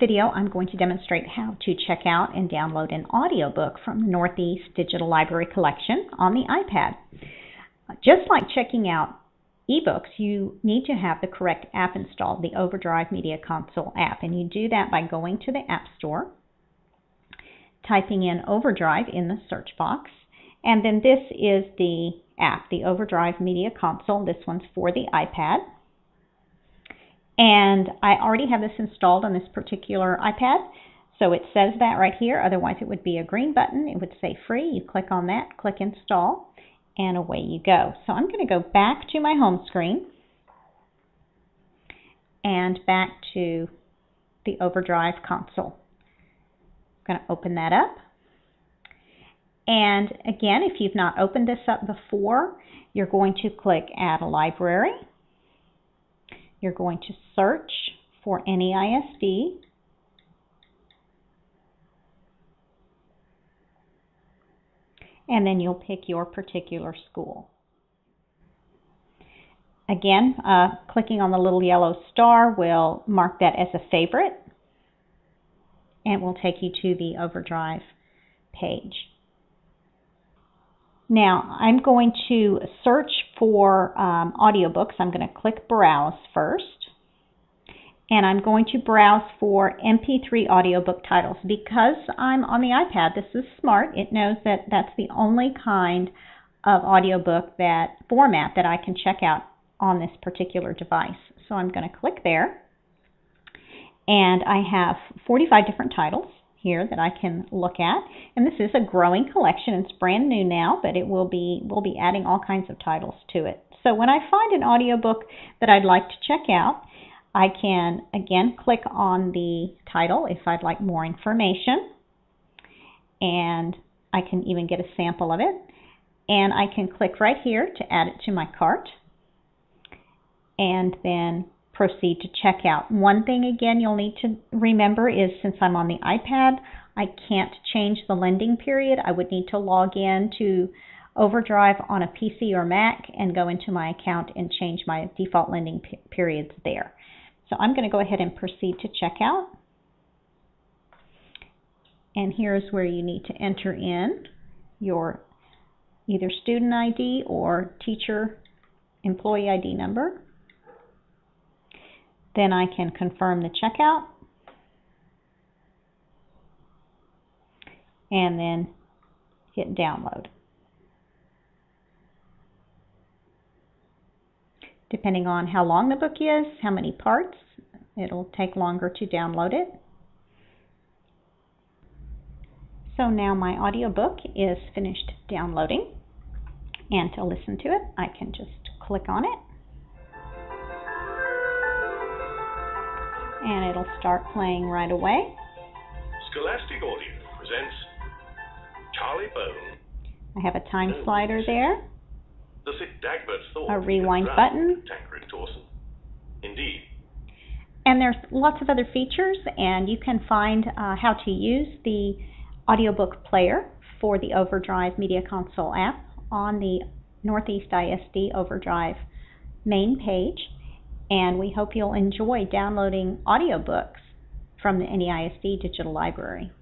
video, I'm going to demonstrate how to check out and download an audiobook from the Northeast Digital Library Collection on the iPad. Just like checking out ebooks, you need to have the correct app installed, the Overdrive Media Console app, and you do that by going to the App Store, typing in Overdrive in the search box, and then this is the app, the Overdrive Media Console. This one's for the iPad. And I already have this installed on this particular iPad. So it says that right here. Otherwise, it would be a green button. It would say free. You click on that, click install, and away you go. So I'm going to go back to my home screen and back to the Overdrive console. I'm going to open that up. And again, if you've not opened this up before, you're going to click Add a Library. You're going to search for any NEISD. And then you'll pick your particular school. Again, uh, clicking on the little yellow star will mark that as a favorite and will take you to the Overdrive page. Now, I'm going to search for um, audiobooks. I'm going to click Browse first. And I'm going to browse for MP3 audiobook titles. Because I'm on the iPad, this is smart. It knows that that's the only kind of audiobook that format that I can check out on this particular device. So I'm going to click there. And I have 45 different titles here that I can look at. And this is a growing collection. It's brand new now, but it will be we'll be adding all kinds of titles to it. So when I find an audiobook that I'd like to check out, I can again click on the title if I'd like more information. And I can even get a sample of it. And I can click right here to add it to my cart. And then proceed to checkout. One thing again you'll need to remember is since I'm on the iPad, I can't change the lending period. I would need to log in to Overdrive on a PC or Mac and go into my account and change my default lending periods there. So I'm going to go ahead and proceed to checkout. And here's where you need to enter in your either student ID or teacher employee ID number. Then I can confirm the checkout. And then hit download. Depending on how long the book is, how many parts, it'll take longer to download it. So now my audiobook is finished downloading. And to listen to it, I can just click on it. And it'll start playing right away. Scholastic Audio presents Charlie Bone. I have a time slider there. Does it Dagbert thought a rewind button. Indeed. And there's lots of other features, and you can find uh, how to use the audiobook player for the Overdrive Media Console app on the Northeast ISD Overdrive main page and we hope you'll enjoy downloading audiobooks from the NEISD Digital Library.